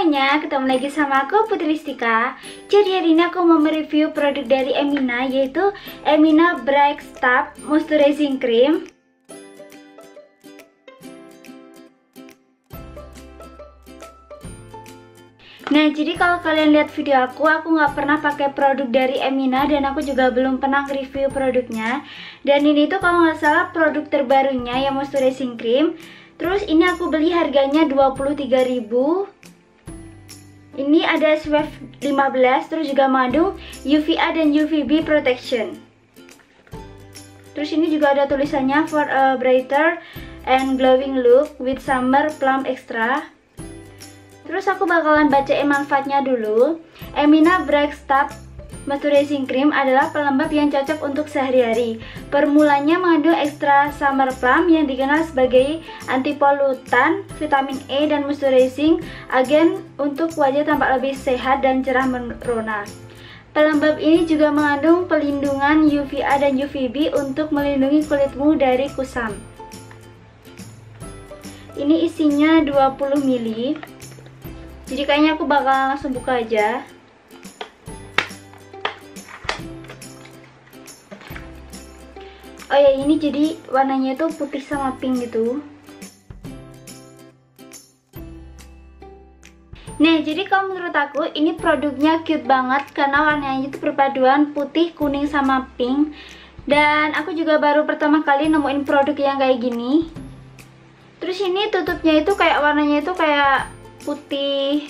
semuanya, ketemu lagi sama aku Putri Stika Jadi hari ini aku mau mereview produk dari Emina Yaitu Emina Bright Stop Moisturizing Cream Nah, jadi kalau kalian lihat video aku, aku nggak pernah pakai produk dari Emina dan aku juga belum pernah review produknya. Dan ini tuh kalau nggak salah produk terbarunya yang moisturizing cream. Terus ini aku beli harganya 23.000 ini ada SPF 15 terus juga mengandung UVA dan UVB protection. Terus ini juga ada tulisannya for a brighter and glowing look with summer plum extra. Terus aku bakalan bacain manfaatnya dulu. Emina Bright Stop Moisturizing Cream adalah pelembab yang cocok untuk sehari-hari. Permulanya mengandung ekstra summer plum yang dikenal sebagai antipolutan, vitamin E dan moisturizing agen untuk wajah tampak lebih sehat dan cerah merona. Pelembab ini juga mengandung pelindungan UVA dan UVB untuk melindungi kulitmu dari kusam. Ini isinya 20 ml. Jadi kayaknya aku bakal langsung buka aja. Oh ya ini jadi warnanya itu putih sama pink gitu Nah, jadi kalau menurut aku ini produknya cute banget karena warnanya itu perpaduan putih, kuning sama pink. Dan aku juga baru pertama kali nemuin produk yang kayak gini. Terus ini tutupnya itu kayak warnanya itu kayak putih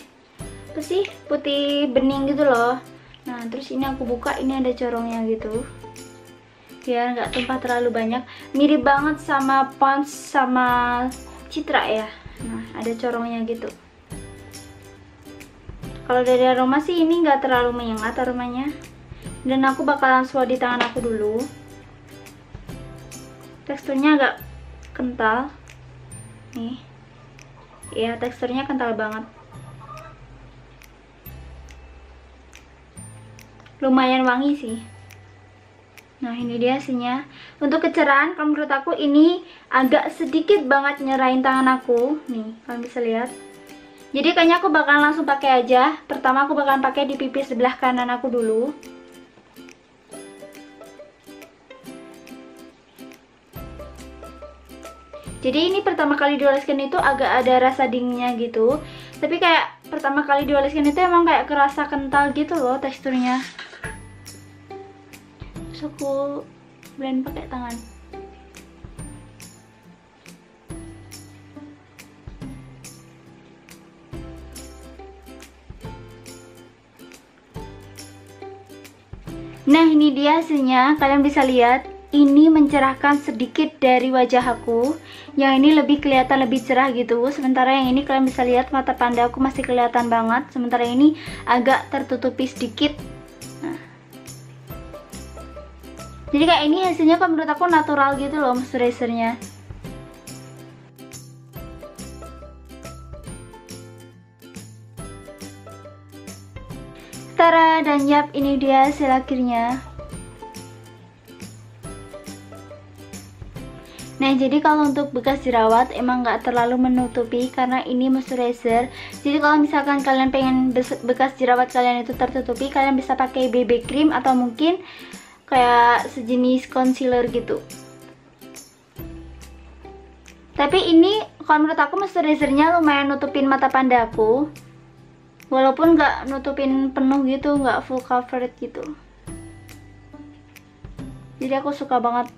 apa sih? Putih bening gitu loh. Nah, terus ini aku buka ini ada corongnya gitu biar nggak tumpah terlalu banyak. Mirip banget sama Pons sama Citra ya. Nah ada corongnya gitu. Kalau dari aroma sih ini nggak terlalu menyengat aromanya. Dan aku bakalan swab di tangan aku dulu. Teksturnya agak kental. Nih. Ya teksturnya kental banget. Lumayan wangi sih Nah ini dia hasilnya. Untuk kecerahan kalau menurut aku ini agak sedikit banget nyerahin tangan aku. Nih kalian bisa lihat. Jadi kayaknya aku bakalan langsung pakai aja. Pertama aku bakalan pakai di pipi sebelah kanan aku dulu. Jadi ini pertama kali dioleskan itu agak ada rasa dinginnya gitu. Tapi kayak pertama kali dioleskan itu emang kayak kerasa kental gitu loh teksturnya terus aku blend pakai tangan. Nah ini dia hasilnya. Kalian bisa lihat ini mencerahkan sedikit dari wajah aku. Yang ini lebih kelihatan lebih cerah gitu. Sementara yang ini kalian bisa lihat mata panda aku masih kelihatan banget. Sementara ini agak tertutupi sedikit jadi kayak ini hasilnya kalau menurut aku natural gitu loh moisturizernya Tara dan yap ini dia hasil akhirnya. Nah jadi kalau untuk bekas jerawat emang nggak terlalu menutupi karena ini moisturizer Jadi kalau misalkan kalian pengen bekas jerawat kalian itu tertutupi Kalian bisa pakai BB cream atau mungkin kayak sejenis concealer gitu. Tapi ini kalau menurut aku moisturizernya lumayan nutupin mata panda aku. Walaupun nggak nutupin penuh gitu nggak full covered gitu. Jadi aku suka banget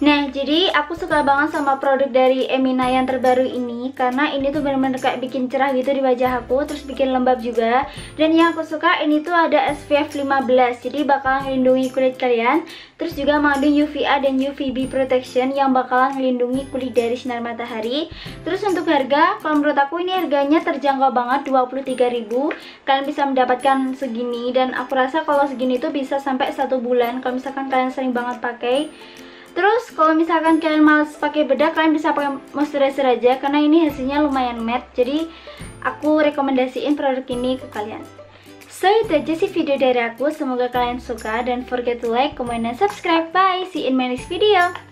Nah, jadi aku suka banget sama produk dari Emina yang terbaru ini Karena ini tuh bener-bener kayak bikin cerah gitu di wajah aku Terus bikin lembab juga. Dan yang aku suka ini tuh ada SPF 15 Jadi bakalan melindungi kulit kalian Terus juga mengandung UVA dan UVB protection Yang bakalan melindungi kulit dari sinar matahari. Terus untuk harga, kalau menurut aku ini harganya terjangkau banget 23.000 Kalian bisa mendapatkan segini Dan aku rasa kalau segini tuh bisa sampai satu bulan Kalau misalkan kalian sering banget pakai Terus kalau misalkan kalian males pakai bedak, kalian bisa pakai moisturizer aja karena ini hasilnya lumayan matte. Jadi aku rekomendasiin produk ini ke kalian. So itu aja sih video dari aku. Semoga kalian suka dan forget to like, comment, dan subscribe. Bye. See you in my next video.